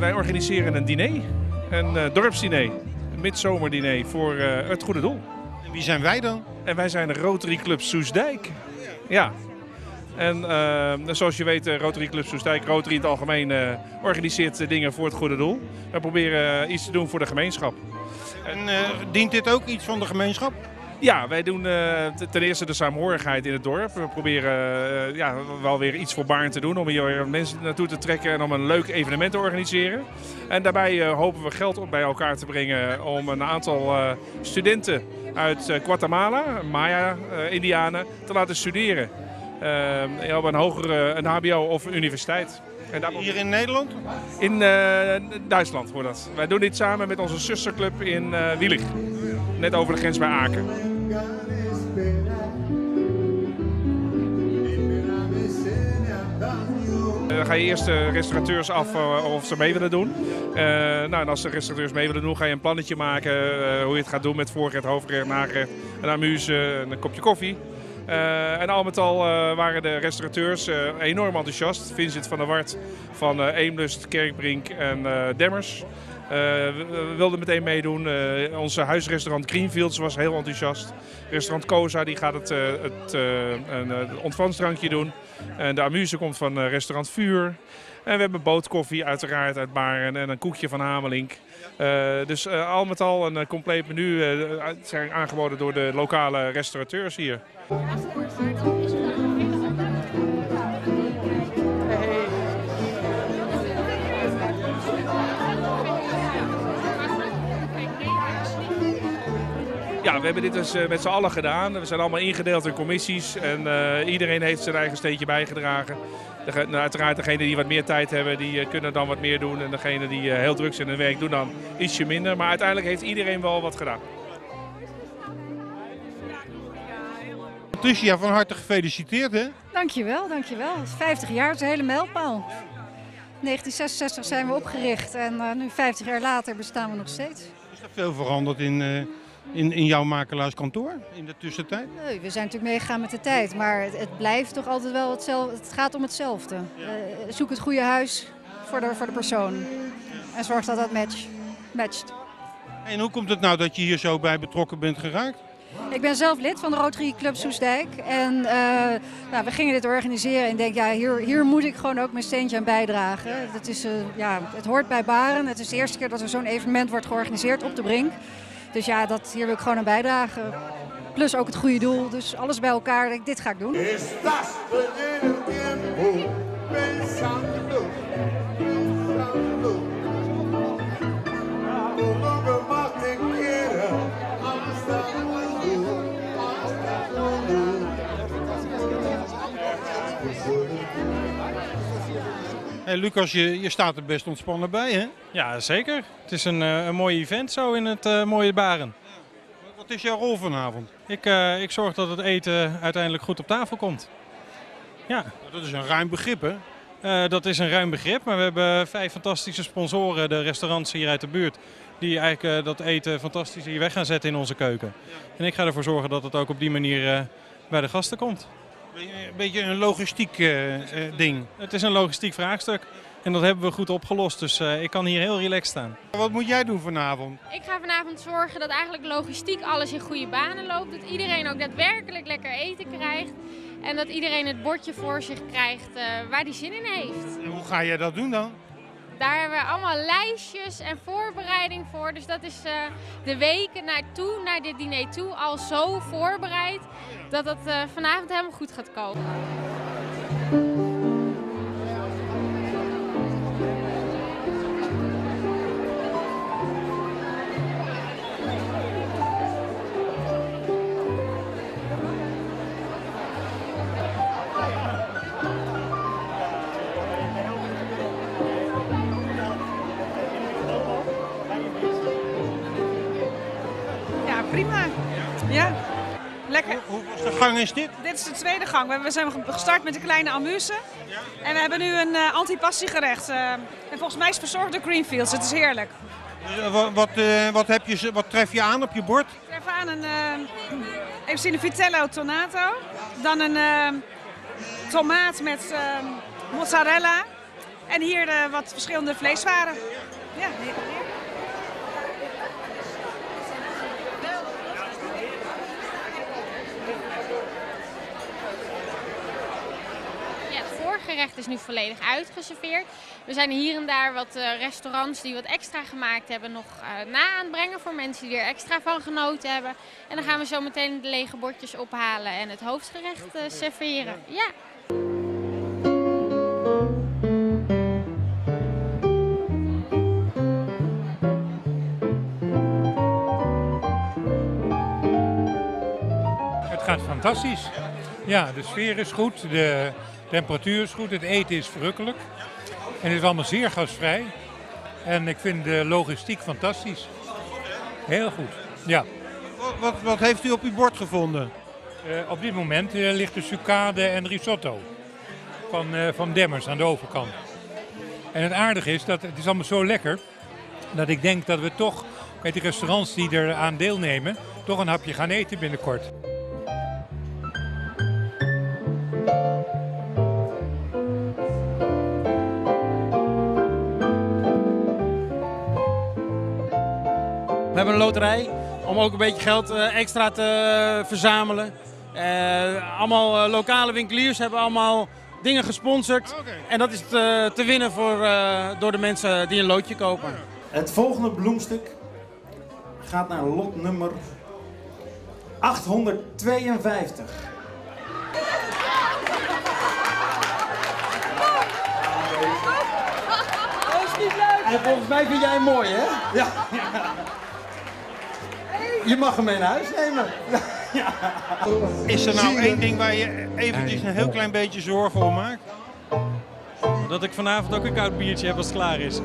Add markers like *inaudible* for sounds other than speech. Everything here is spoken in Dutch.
Wij organiseren een diner, een uh, dorpsdiner, een midzomerdiner voor uh, het goede doel. En wie zijn wij dan? En wij zijn de Rotary Club Soesdijk. Ja. En uh, zoals je weet, Rotary Club Soesdijk, Rotary in het algemeen, organiseert dingen voor het goede doel. We proberen iets te doen voor de gemeenschap. En dient dit ook iets van de gemeenschap? Ja, wij doen uh, ten eerste de saamhorigheid in het dorp. We proberen uh, ja, wel weer iets voor Baarn te doen om hier mensen naartoe te trekken en om een leuk evenement te organiseren. En daarbij uh, hopen we geld bij elkaar te brengen om een aantal studenten uit Guatemala, Maya-Indianen, te laten studeren. op een hogere een HBO of universiteit. En Hier in Nederland? In Duitsland wordt dat. Wij doen dit samen met onze zusterclub in Wielig. Net over de grens bij Aken. Dan ga je eerst de restaurateurs af uh, of ze mee willen doen. Uh, nou, en als de restaurateurs mee willen doen, ga je een plannetje maken hoe je het gaat doen met voorgerecht, hoofdgerecht, nagerecht, een amuse, een kopje koffie. En al met al waren de restaurateurs enorm enthousiast. Vincent van der Wart van Eemlust, Kerkbrink en Demmers. we wilden meteen meedoen. onze huisrestaurant Greenfields was heel enthousiast. Restaurant Koza die gaat het, het, een, ontvangstdrankje doen. En de amuse komt van uh, restaurant Vuur. En we hebben bootkoffie uiteraard uit Baren en een koekje van Hamelink. Uh, dus uh, al met al een compleet menu zijn aangeboden door de lokale restaurateurs hier. We hebben dit dus met z'n allen gedaan. We zijn allemaal ingedeeld in commissies en uh, iedereen heeft zijn eigen steentje bijgedragen. De, nou, uiteraard degenen die wat meer tijd hebben, die uh, kunnen dan wat meer doen. En degenen die uh, heel druk zijn in hun werk, doen dan ietsje minder. Maar uiteindelijk heeft iedereen wel wat gedaan. Patricia, van harte gefeliciteerd hè? Dankjewel, dankjewel. 50 jaar, het is een hele mijlpaal. 1966 zijn we opgericht en nu 50 jaar later bestaan we nog steeds. Is er veel veranderd in in, in jouw makelaarskantoor in de tussentijd? Nee, we zijn natuurlijk meegegaan met de tijd, maar het, het, blijft toch altijd wel hetzelfde. Het gaat om hetzelfde. Uh, zoek het goede huis voor de, voor de persoon en zorg dat dat match, matcht. En hoe komt het nou dat je hier zo bij betrokken bent geraakt? Ik ben zelf lid van de Rotary Club Soesdijk. En uh, nou, we gingen dit organiseren en ik denk, ja, hier, hier moet ik gewoon ook mijn steentje aan bijdragen. Het, is, uh, ja, het hoort bij Baren. Het is de eerste keer dat er zo'n evenement wordt georganiseerd op de Brink. Dus ja, dat, hier wil ik gewoon aan bijdragen. Plus ook het goede doel. Dus alles bij elkaar. Dit ga ik doen. Hey Lucas, je, je staat er best ontspannen bij, hè? Ja, zeker. Het is een, een mooi event zo in het uh, mooie Baren. Wat is jouw rol vanavond? Ik, uh, ik zorg dat het eten uiteindelijk goed op tafel komt. Ja. Dat is een ruim begrip, hè? Uh, dat is een ruim begrip, maar we hebben vijf fantastische sponsoren, de restaurants hier uit de buurt, die eigenlijk dat eten fantastisch hier weg gaan zetten in onze keuken. Ja. En ik ga ervoor zorgen dat het ook op die manier bij de gasten komt. Een beetje een logistiek uh, uh, ding. Het is een logistiek vraagstuk. En dat hebben we goed opgelost, dus uh, ik kan hier heel relaxed staan. Wat moet jij doen vanavond? Ik ga vanavond zorgen dat eigenlijk logistiek alles in goede banen loopt. Dat iedereen ook daadwerkelijk lekker eten krijgt. En dat iedereen het bordje voor zich krijgt waar hij zin in heeft. En hoe ga jij dat doen dan? Daar hebben we allemaal lijstjes en voorbereiding voor. Dus dat is uh, de weken naartoe, naar dit diner toe, al zo voorbereid dat het uh, vanavond helemaal goed gaat komen. Prima. Ja, lekker. Hoe, hoeveelste gang is dit? Dit is de tweede gang. We zijn gestart met een kleine amuse. Ja. En we hebben nu een uh, antipassiegerecht. Uh, en volgens mij is het verzorgd door Greenfields. Het is heerlijk. Dus, uh, wat, wat, wat, heb je, wat tref je aan op je bord? Ik tref aan een, even zien, een vitello tonato. Dan een tomaat met mozzarella. En hier eh, wat verschillende vleeswaren. Ja, het voorgerecht is nu volledig uitgeserveerd. Er zijn hier en daar wat eh, restaurants die wat extra gemaakt hebben nog eh, na aan het brengen voor mensen die er extra van genoten hebben. En dan gaan we zo meteen de lege bordjes ophalen en het hoofdgerecht eh, serveren. Ja. Het gaat fantastisch. Ja, de sfeer is goed, de temperatuur is goed, het eten is verrukkelijk. En het is allemaal zeer gastvrij. En ik vind de logistiek fantastisch. Heel goed, ja. Wat, wat, wat heeft u op uw bord gevonden? Eh, op dit moment eh, ligt de sucade en risotto van, eh, van Demmers aan de overkant. En het aardige is dat het is allemaal zo lekker dat ik denk dat we toch met de restaurants die er aan deelnemen, toch een hapje gaan eten binnenkort. Hebben een loterij om ook een beetje geld eh, extra te eh, verzamelen. Eh, allemaal lokale winkeliers hebben allemaal dingen gesponsord. En dat is te, te winnen voor, eh, door de mensen die een loodje kopen. Het volgende bloemstuk gaat naar lot nummer 852. En volgens mij vind jij hem mooi, hè? Ja. *laughs* Je mag hem mee naar huis nemen. *laughs* Is er nou één ding waar je eventjes een heel klein beetje zorgen om maakt? Dat ik vanavond ook een koud biertje heb als het klaar is.